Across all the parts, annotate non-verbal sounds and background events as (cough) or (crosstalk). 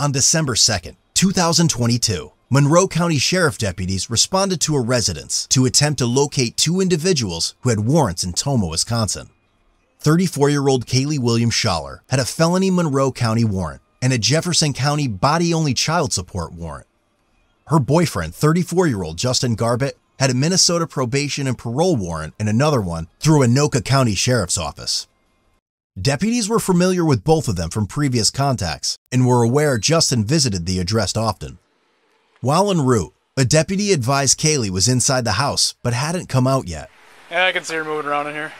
On December 2nd, 2022, Monroe County Sheriff deputies responded to a residence to attempt to locate two individuals who had warrants in Tomah, Wisconsin. 34 year old Kaylee William Schaller had a felony Monroe County warrant and a Jefferson County body only child support warrant. Her boyfriend, 34 year old Justin Garbett, had a Minnesota probation and parole warrant and another one through Anoka County Sheriff's Office. Deputies were familiar with both of them from previous contacts and were aware Justin visited the address often. While en route, a deputy advised Kaylee was inside the house but hadn't come out yet. Yeah, I can see her moving around in here.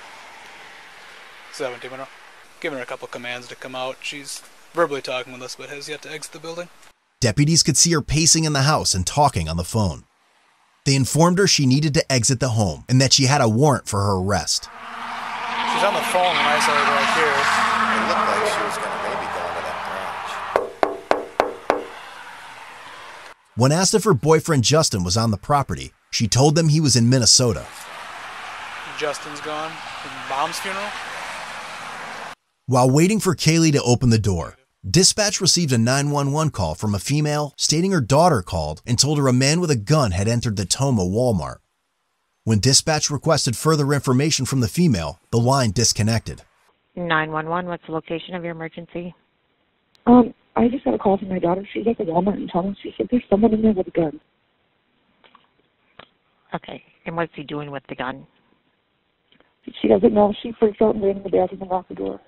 17 minutes. Giving her a couple commands to come out. She's verbally talking with us, but has yet to exit the building. Deputies could see her pacing in the house and talking on the phone. They informed her she needed to exit the home and that she had a warrant for her arrest. She's on the phone when I saw her right here. It looked like she was going to maybe go into that garage. When asked if her boyfriend Justin was on the property, she told them he was in Minnesota. Justin's gone. From Mom's funeral. While waiting for Kaylee to open the door, dispatch received a 911 call from a female stating her daughter called and told her a man with a gun had entered the Tomah Walmart. When dispatch requested further information from the female, the line disconnected. 911, what's the location of your emergency? Um, I just got a call from my daughter. She's at the Walmart in town. She said there's someone in there with a gun. Okay, and what's he doing with the gun? She doesn't know. She freaked out and ran in the bathroom and locked the door.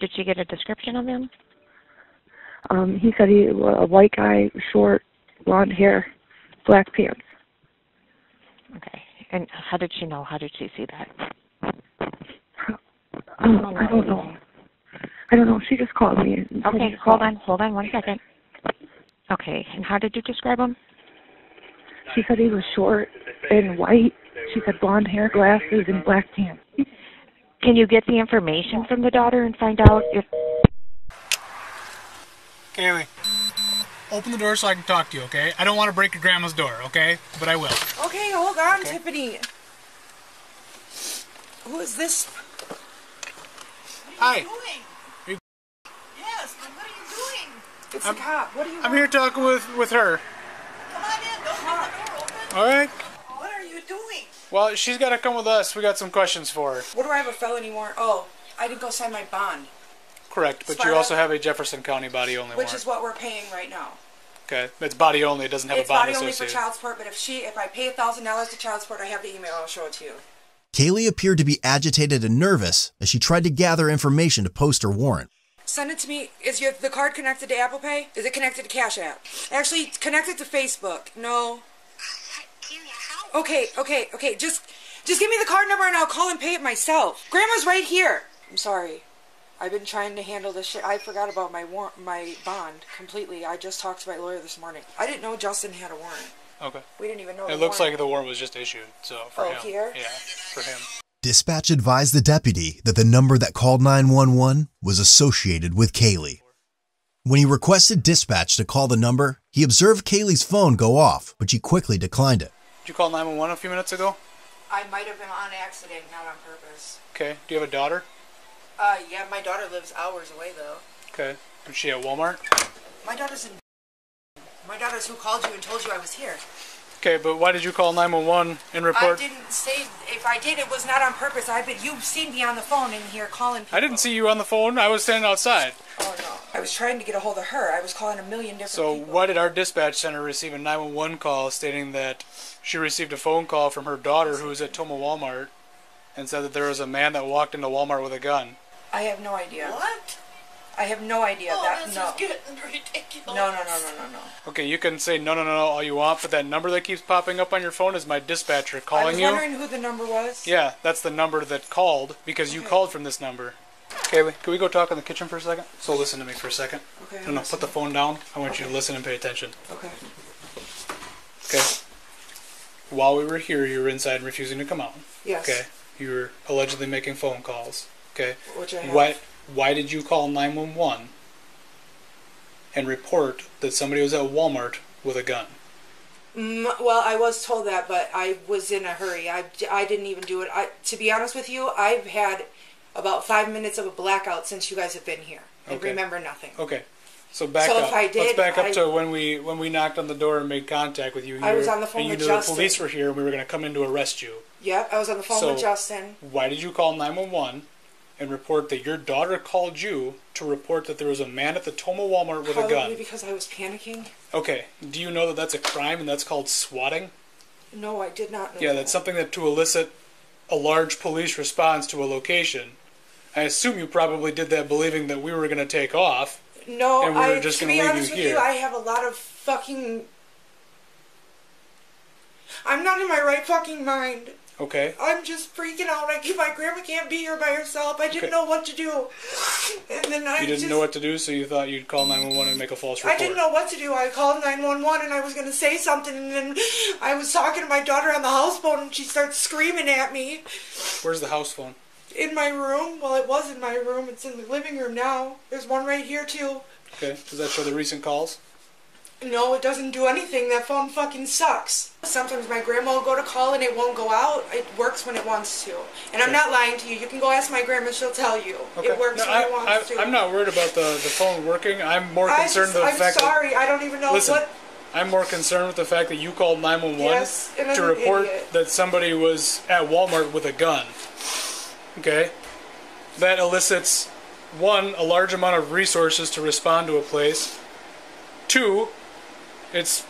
Did she get a description of him? Um, he said he was a white guy, short, blonde hair, black pants. Okay, and how did she know? How did she see that? Um, I don't know. I don't know. She just called me. and told me Okay, to call. hold on, hold on one second. Okay, and how did you describe him? She said he was short and white. She said blonde hair, glasses, and black pants. Can you get the information from the daughter and find out if Kaylee, open the door so I can talk to you, okay? I don't want to break your grandma's door, okay? But I will. Okay, hold on, Tiffany. Who is this? Hi. You- Yes, but what are you doing? It's I'm- a cop. What do you I'm want? here talking with, with her. Come on in. Don't door open. All right. What are you doing? Well, she's got to come with us. We got some questions for her. What do I have a felony warrant? Oh, I didn't go sign my bond, Correct, but you also have a Jefferson County body only which warrant. is what we're paying right now. Okay, it's body only. It doesn't have it's a bond body only for associated. child support, but if she, if I pay a thousand dollars to child support, I have the email. I'll show it to you. Kaylee appeared to be agitated and nervous as she tried to gather information to post her warrant. Send it to me. Is your the card connected to Apple Pay? Is it connected to Cash App? Actually, connect it to Facebook. No. Okay, okay, okay. Just just give me the card number and I'll call and pay it myself. Grandma's right here. I'm sorry. I've been trying to handle this shit. I forgot about my war- my bond completely. I just talked to my lawyer this morning. I didn't know Justin had a warrant. Okay. We didn't even know. It the looks warrant. like the warrant was just issued, so for Oh, him. here? Yeah, for him. Dispatch advised the deputy that the number that called 911 was associated with Kaylee. When he requested dispatch to call the number, he observed Kaylee's phone go off, but she quickly declined it. Did you call 911 a few minutes ago? I might have been on accident, not on purpose. Okay. Do you have a daughter? Uh, yeah, my daughter lives hours away though. Okay. Is she at Walmart? My daughter's in. My daughter's who called you and told you I was here. Okay, but why did you call 911 and report? I didn't say. If I did, it was not on purpose. I but you've seen me on the phone in here calling people. I didn't see you on the phone. I was standing outside. Oh no! I was trying to get a hold of her. I was calling a million different So people. why did our dispatch center receive a 911 call stating that she received a phone call from her daughter who was at Tomah Walmart and said that there was a man that walked into Walmart with a gun? I have no idea. What? I have no idea. Oh, that this no. is getting (laughs) ridiculous. No, no, no, no, no, no. Okay, you can say no, no, no, no all you want, but that number that keeps popping up on your phone is my dispatcher calling you. I calling was you. wondering who the number was. Yeah, that's the number that called because you called from this number. Okay, can we go talk in the kitchen for a second? So listen to me for a second. Okay. No, no, put the phone down. I want you to listen and pay attention. Okay. Okay. While we were here, you were inside and refusing to come out. Yes. Okay. You were allegedly making phone calls. Okay. Which I have. Why? Why did you call 911 and report that somebody was at Walmart with a gun? Mm, well, I was told that, but I was in a hurry. I, I didn't even do it. I, to be honest with you, I've had about five minutes of a blackout since you guys have been here I Okay. remember nothing. Okay. So back So up. if I Let's back up I- to when we when we knocked on the door and made contact with you. I You was were- on the phone and you with knew Justin. the police were here and we were going to come in to arrest you. Yep, I was on the phone So- with Justin. Why did you call 911 and report that your daughter called you to report that there was a man at the Tomah Walmart with a Probably gun? because I was panicking. Okay. Do you know that that's a crime and that's called swatting? No, I did not know. Yeah, that. that's something that to elicit a large police response to a location. I assume you probably did that believing that we were going to take off. No, and we were I. just to gonna be leave honest you with here. you, I have a lot of fucking. I'm not in my right fucking mind. Okay. I'm just freaking out. I my grandma can't be here by herself. I didn't Okay. know what to do, and then I You didn't just, know what to do, so you thought you'd call 911 and make a false report. I didn't know what to do. I called 911 and I was going to say something, and then I was talking to my daughter on the house phone, and she starts screaming at me Where's the house phone? in my room. Well, it was in my room. It's in the living room now. There's one right here too. Okay. Does that show the recent calls? No, it doesn't do anything. That phone fucking sucks. Sometimes my grandma will go to call and it won't go out. It works when it wants to. And I'm not lying to you. You can go ask my grandma. She'll tell you. It works No, when I, it wants to. I, I'm not worried about the, the phone working. I'm more concerned just, with the I'm fact sorry. I don't even know that. Listen, what. I'm more concerned with the fact that you called 911 Yes, to report idiot. that somebody was at Walmart with a gun. Okay? That elicits, one, a large amount of resources to respond to a place. Two, it's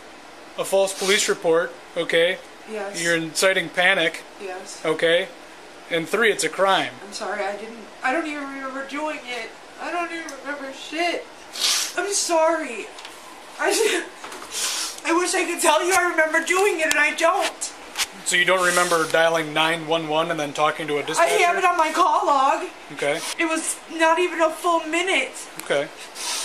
a false police report. Okay? Yes. You're inciting panic. Yes. Okay? And three, it's a crime. I'm sorry. I didn't. I don't even remember doing it. I don't even remember shit. I'm sorry. I. (laughs) I wish I could tell you I remember doing it, and I don't. So you don't remember dialing 911 and then talking to a dispatcher? I have it on my call log. Okay. It was not even a full minute. Okay.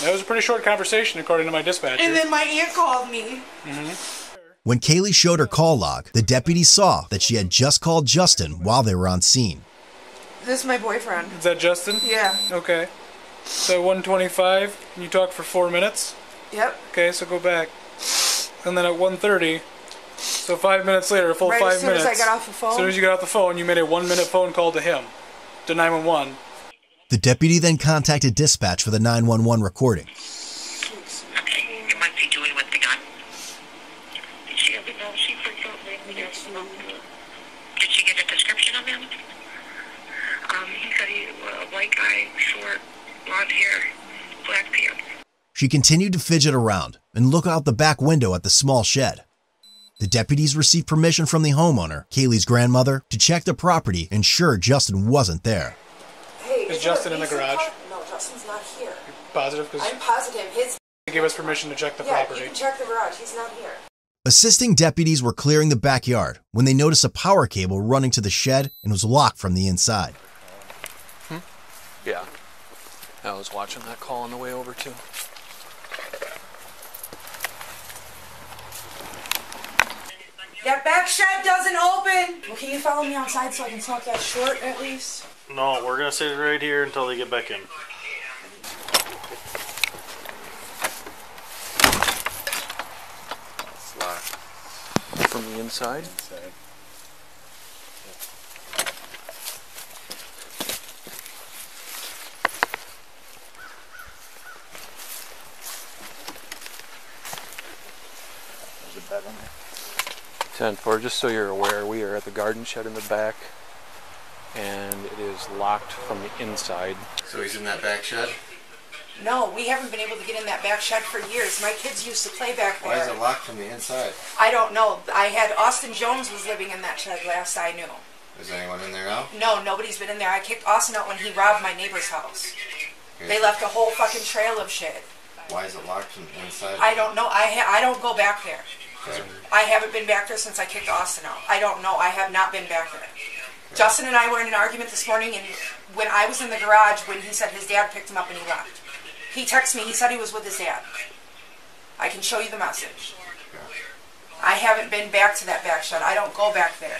That was a pretty short conversation, according to my dispatcher. And then my aunt called me. Mm-hmm. When Kaylee showed her call log, the deputy saw that she had just called Justin while they were on scene. This is my boyfriend. Is that Justin? Yeah. Okay. So 125, and you talk for four minutes. Yep. Okay, so go back. And then at 130, so five minutes later, a full Right five as soon as minutes. I got off the phone? As soon as you got off the phone, you made a one minute phone call to him, to 911. The deputy then contacted dispatch for the 911 recording. Okay, and what's he doing with the gun? Did she ever know she freaked out when we? Did she get a description of him? Um, he said he was a white guy, short, blonde hair, black pants. She continued to fidget around and look out the back window at the small shed. The deputies received permission from the homeowner, Kaylee's grandmother, to check the property and ensure Justin wasn't there. Hey, Is Justin in the garage? No, Justin's not here. Positive, because I'm positive. His. he gave us permission to check the Yeah, property. you can check the garage. He's not here. Assisting deputies were clearing the backyard when they noticed a power cable running to the shed and was locked from the inside. Hmm? Yeah. I was watching that call on the way over too. That back shed doesn't open. Well, can you follow me outside so I can smoke that short at least? No, we're gonna sit right here until they get back in. It's locked. From the inside? There's a bed in there. 10 4, just so you're aware, we are at the garden shed in the back, and it is locked from the inside. So he's in that back shed? No, we haven't been able to get in that back shed for years. My kids used to play back there. Why is it locked from the inside? I don't know. I had Austin Jones was living in that shed last I knew. Is anyone in there now? No, nobody's been in there. I kicked Austin out when he robbed my neighbor's house. Okay. They left a whole fucking trail of shit. Why is it locked from the inside? I don't know. I ha- I don't go back there. Okay. I haven't been back there since I kicked Austin out. I don't know. I have not been back there. Justin and I were in an argument this morning, and when I was in the garage, when he said his dad picked him up and he left, he texted me. He said he was with his dad. I can show you the message. I haven't been back to that back shed. I don't go back there.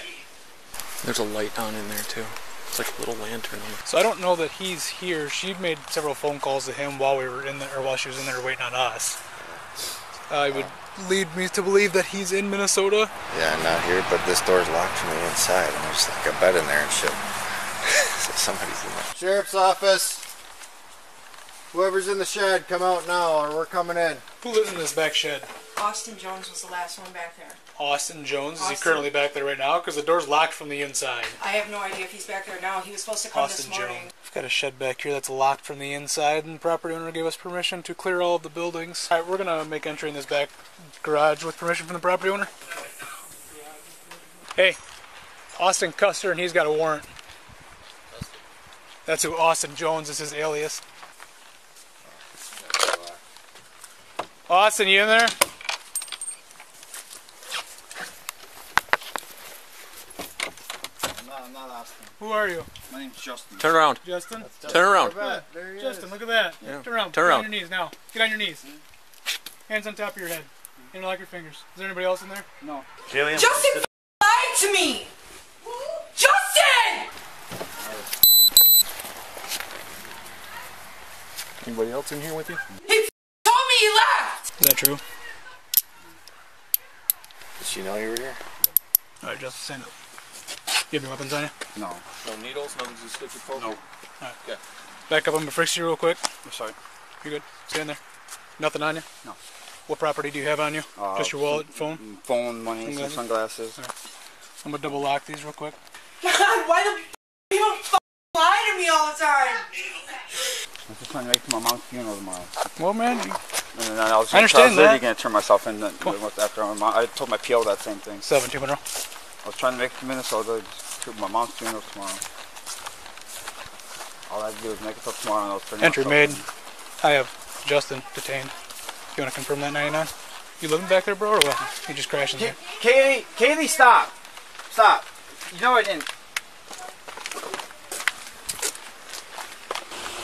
There's a light on in there too. It's like a little lantern on So I don't know that he's here. She made several phone calls to him while we were in there, or while she was in there waiting on us. Uh, it would lead me to believe that he's in Minnesota. Yeah, not here, but this door's locked from the inside, and there's like a bed in there and shit. (laughs) so somebody's in there. Sheriff's office. Whoever's in the shed, come out now, or we're coming in. Who lives in this back shed? Austin Jones was the last one back there. Austin Jones. Is he Austin. currently back there right now? Because the door's locked from the inside. I have no idea if he's back there now. He was supposed to come Austin this morning. Jones. We've got a shed back here that's locked from the inside, and the property owner gave us permission to clear all of the buildings. All right, we're gonna make entry in this back garage with permission from the property owner. Hey, Austin Custer, and he's got a warrant. That's who Austin Jones is his alias. Austin, you in there? I'm not, I'm not asking. Who are you? My name's Justin. Turn around. Justin? Turn around. There he Justin, look at that. Yeah. Turn around. Turn around. Get on your knees now. Get on your knees. Hands on top of your head. Interlock your fingers. Is there anybody else in there? No. Kaylee, Justin f- lied to me! Justin! Anybody else in here with you? He f- told me he left! Is that true? Did she know you were here? All right, Justin, stand up. You have your weapons on you? No. No needles, nothing to stick your poke. No. Alright. Yeah. Back up on the frisk you real quick. I'm sorry. You good? Stand there. Nothing on you? No. What property do you have on you? Uh, Just your wallet, phone? Phone, money, some Sunglasses? sunglasses. I'm gonna double lock these real quick. God, (laughs) why do people lie to me all the time? I'm just trying to make it to my mom's funeral tomorrow. Well, man, you- And then I was, I understand I was literally that. going to turn myself in then- Cool. after my mom. I told my PO that same thing. seven two Monroe. I was trying to make it to Minnesota just to my mom's funeral tomorrow. All I had to do was make it till tomorrow and I was turning Entry made. I have Justin detained. You wanna confirm that 99? You living back there, bro, or what? You just crashing here? Kaylee, Kaylee, stop. Stop. You know I didn't.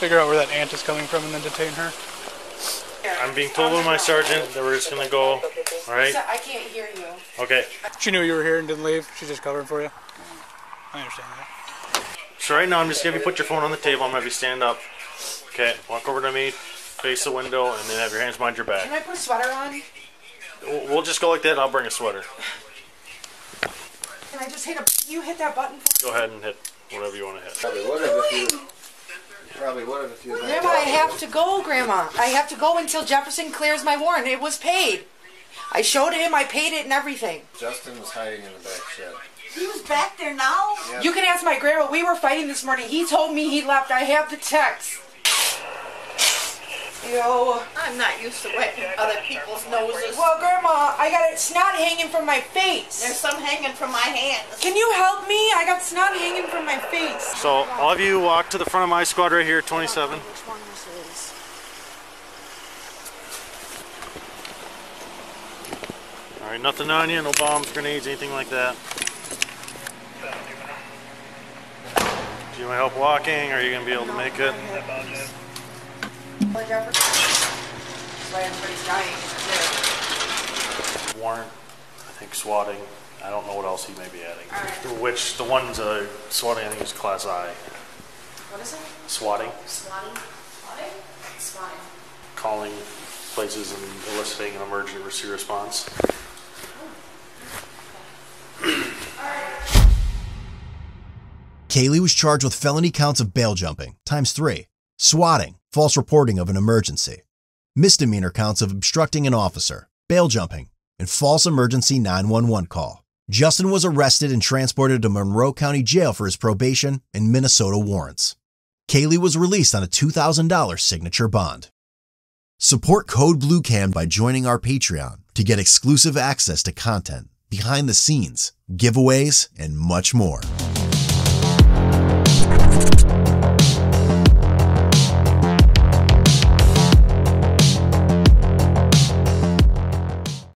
Figure out where that ant is coming from and then detain her. I'm being told by my sergeant that we're just gonna go. All right. I can't hear you. Okay. She knew you were here and didn't leave. She's just covering for you. I understand that. So right now, I'm just gonna have you put your phone on the table. I'm gonna have you stand up. Okay. Walk over to me, face the window, and then have your hands behind your back. Can. I put a sweater on? We'll we'll just go like that. and I'll bring a sweater. Can I just hit a. You hit that button for me? Go ahead and hit whatever you want to hit. Probably would have if you. Probably would have if you. Grandma, I have to go, Grandma. I have to go until Jefferson clears my warrant. It was paid. I showed him, I paid it and everything. Justin was hiding in the back shed. He was back there now? You can ask my grandma. We were fighting this morning. He told me he left. I have the text. Yo. I'm not used to wetting other people's noses. Well, Grandma, I got it snot hanging from my face. There's some hanging from my hands. Can you help me? I got snot hanging from my face. So all of you walk to the front of my squad right here, 27. Which one this is? All right, nothing on you, no bombs, grenades, anything like that. Do you want help walking? Or are you gonna be able to make it? Like Jefferson. That's why everybody's dying Warrant, I think swatting. I don't know what else he may be adding. Which the one's uh, swatting I think is class I. What is it? Swatting, Swatting? Swatting? Swatting. calling places and eliciting an emergency response. Kaylee was charged with felony counts of bail jumping, times three, swatting, false reporting of an emergency, misdemeanor counts of obstructing an officer, bail jumping, and false emergency 911 call. Justin was arrested and transported to Monroe County Jail for his probation and Minnesota warrants. Kaylee was released on a $2,000 signature bond. Support Code Blue Cam by joining our Patreon to get exclusive access to content, behind the scenes, giveaways, and much more. Thank you.